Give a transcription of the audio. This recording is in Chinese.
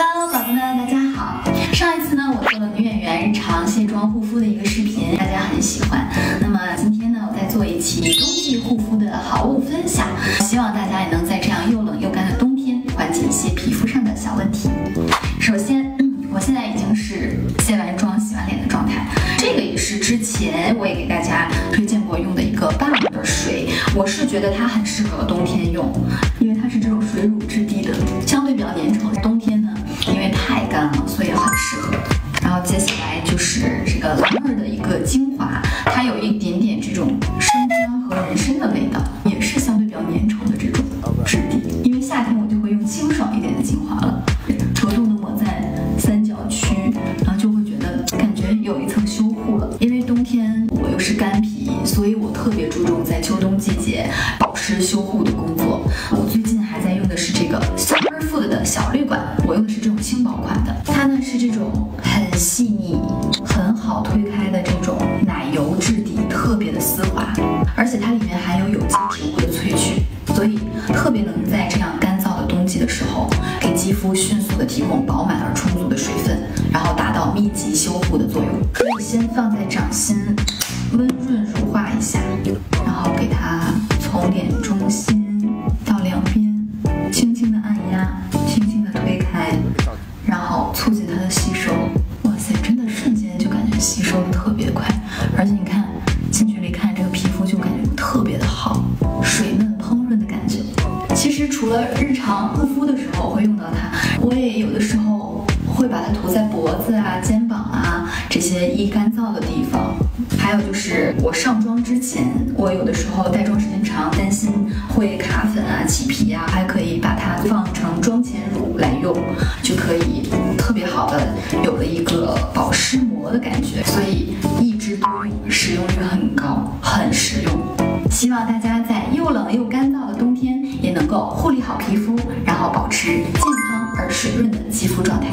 Hello，宝宝们，大家好。上一次呢，我做了女演员日常卸妆护肤的一个视频，大家很喜欢。那么今天呢，我再做一期冬季护肤的好物分享，希望大家也能在这样又冷又干的冬天缓解一些皮肤上的小问题。首先，我现在已经是卸完妆、洗完脸的状态。这个也是之前我也给大家推荐过用的一个 bam 的水，我是觉得它很适合冬天用，为太干了，所以很适合。然后接下来就是这个兰蔻的一个精华，它有一点点这种生姜和人参的味道，也是相对比较粘稠的这种质地。因为夏天我就会用清爽一点的精华了，着重的抹在三角区，然后就会觉得感觉有一层修护了。因为冬天我又是干皮，所以我特别注重在秋冬季节保湿修护的工作。我最近还在用的是这个 Superfood 的小绿管，我用的是这种轻薄款的，它呢是这种很细腻、很好推开的这种奶油质地，特别的丝滑，而且它里面含有有机植物的萃取，所以特别能在这样干燥的冬季的时候，给肌肤迅速的提供饱满而充足的水分，然后达到密集修护的作用。可以先放在掌心，温促进它的吸收。哇塞，真的瞬间就感觉吸收的特别快，而且你看近距离看这个皮肤就感觉特别的好，水嫩烹润的感觉。其实除了日常护肤的时候会用到它，我也有的时候会把它涂在脖子啊、肩膀啊这些易干燥的地方。还有就是我上妆之前，我有的时候带妆时间长，担心会卡粉啊、起皮啊，还可以把它放成妆前乳来用，就可以特别好的有了一个保湿膜的感觉，所以一支多用，使用率很高，很实用。希望大家在又冷又干燥的冬天也能够护理好皮肤，然后保持健康而水润的肌肤状态。